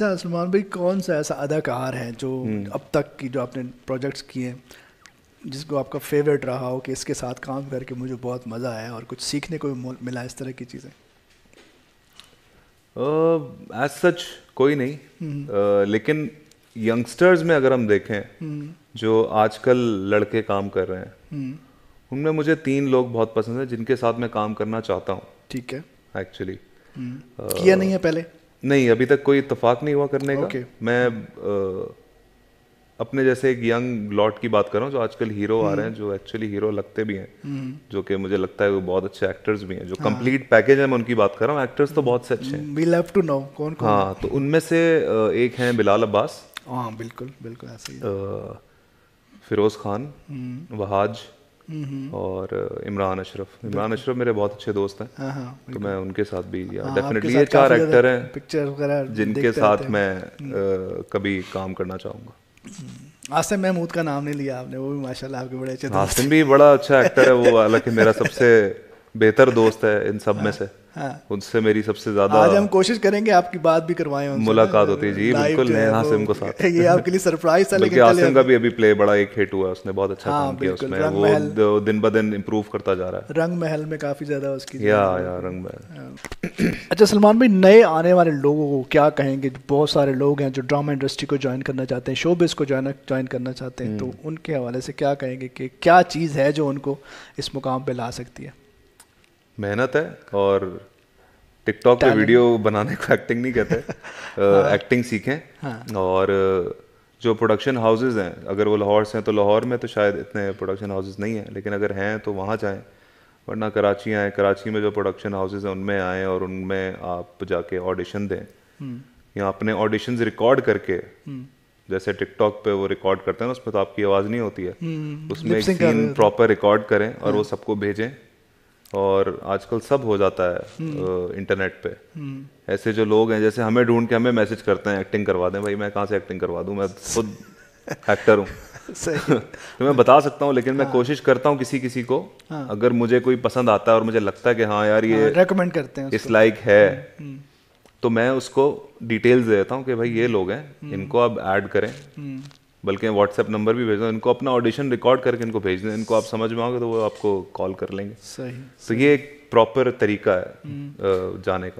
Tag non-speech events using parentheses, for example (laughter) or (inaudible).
अच्छा सलमान भाई कौन सा ऐसा अदाकार है जो हम्म। अब तक की जो आपने प्रोजेक्ट्स किए हैं जिसको आपका फेवरेट रहा हो कि इसके साथ काम करके मुझे बहुत मज़ा आया और कुछ सीखने को भी मिला इस तरह की चीज़ें? एज सच कोई नहीं। uh, लेकिन यंगस्टर्स में अगर हम देखें जो आजकल लड़के काम कर रहे हैं उनमें मुझे तीन लोग बहुत पसंद हैं जिनके साथ मैं काम करना चाहता हूँ। ठीक है। एक्चुअली किया नहीं है पहले? नहीं अभी तक कोई इतफाक नहीं हुआ करने का। Okay. मैं अ, अपने जैसे एक यंग लॉट की बात कर रहा हूँ जो आजकल हीरो आ रहे हैं जो एक्चुअली हीरो लगते भी हैं जो कि मुझे लगता है वो बहुत अच्छे एक्टर्स भी हैं जो कंप्लीट पैकेज है मैं उनकी बात कर रहा हूँ। एक्टर्स तो बहुत से अच्छे हैं। वी लव टू नो कौन कौन हाँ तो उनमें से एक हैं बिलाल अब्बास। हाँ बिल्कुल बिल्कुल ऐसे ही फिरोज खान वहाज और इमरान अशरफ। इमरान अशरफ मेरे बहुत अच्छे दोस्त हैं। हाँ हाँ तो मैं उनके साथ भी हाँ, डेफिनेटली आपके ये चार एक्टर हैं पिक्चर वगैरह जिनके साथ मैं अ, कभी काम करना चाहूँगा। आसिम महमूद का नाम नहीं लिया आपने वो भी माशाल्लाह आपके बड़े अच्छे आसिम भी बड़ा अच्छा एक्टर है वो हालाँकि मेरा सबसे बेहतर दोस्त है इन सब में से। हाँ। उनसे मेरी सबसे ज़्यादा आज हम कोशिश करेंगे आपकी बात भी करवाएँ उनसे। मुलाकात होती है। जी, बिल्कुल, नए हासिम को साथ। ये आपके लिए सरप्राइज़ था लेकिन आसिम का भी अभी प्ले बड़ा एक हिट हुआ उसने बहुत अच्छा हाँ, काम किया उसमें। वो दिन ब दिन इम्प्रूव करता जा रहा है। रंग महल में काफ़ी ज़्यादा उसकी या या रंग में अच्छा सलमान भाई नए आने वाले लोगों को क्या कहेंगे? बहुत सारे लोग हैं जो ड्रामा इंडस्ट्री को ज्वाइन करना चाहते हैं शोबिस को ज्वाइन ज्वाइन करना चाहते हैं। तो हम्म। उनके हवाले से क्या कहेंगे कि क्या चीज़ है जो उनको इस मुकाम पे ला सकती है? मेहनत है और टिकटॉक पे वीडियो बनाने को एक्टिंग नहीं कहते। (laughs) एक्टिंग सीखें। और जो प्रोडक्शन हाउसेज हैं अगर वो लाहौर से हैं तो लाहौर में तो शायद इतने प्रोडक्शन हाउसेज नहीं हैं लेकिन अगर हैं तो वहाँ जाएँ। वरना कराची आए कराची में जो प्रोडक्शन हाउसेज हैं उनमें आएँ और उनमें आप जाके ऑडिशन दें। या अपने ऑडिशन रिकॉर्ड करके जैसे टिकटॉक पे वो रिकॉर्ड करते हैं ना उसमें तो आपकी आवाज़ नहीं होती है। उसमें एक सीन प्रॉपर रिकॉर्ड करें और वो सबको भेजें। और आजकल सब हो जाता है इंटरनेट पे। ऐसे जो लोग हैं जैसे हमें ढूंढ के हमें मैसेज करते हैं एक्टिंग करवा दें भाई मैं कहाँ से एक्टिंग करवा दूँ? मैं खुद एक्टर हूँ। (laughs) सही। (laughs) तो मैं बता सकता हूँ लेकिन हाँ। मैं कोशिश करता हूँ किसी किसी को हाँ। अगर मुझे कोई पसंद आता है और मुझे लगता है कि हाँ यार ये रेकमेंड करते हैं इस लाइक है तो मैं उसको डिटेल्स दे देता हूँ कि भाई ये लोग हैं इनको आप ऐड करें। बल्कि व्हाट्सएप नंबर भी भेज दो इनको अपना ऑडिशन रिकॉर्ड करके इनको भेज दें। इनको आप समझ में आओगे तो वो आपको कॉल कर लेंगे। सही तो ये एक प्रॉपर तरीका है जाने का।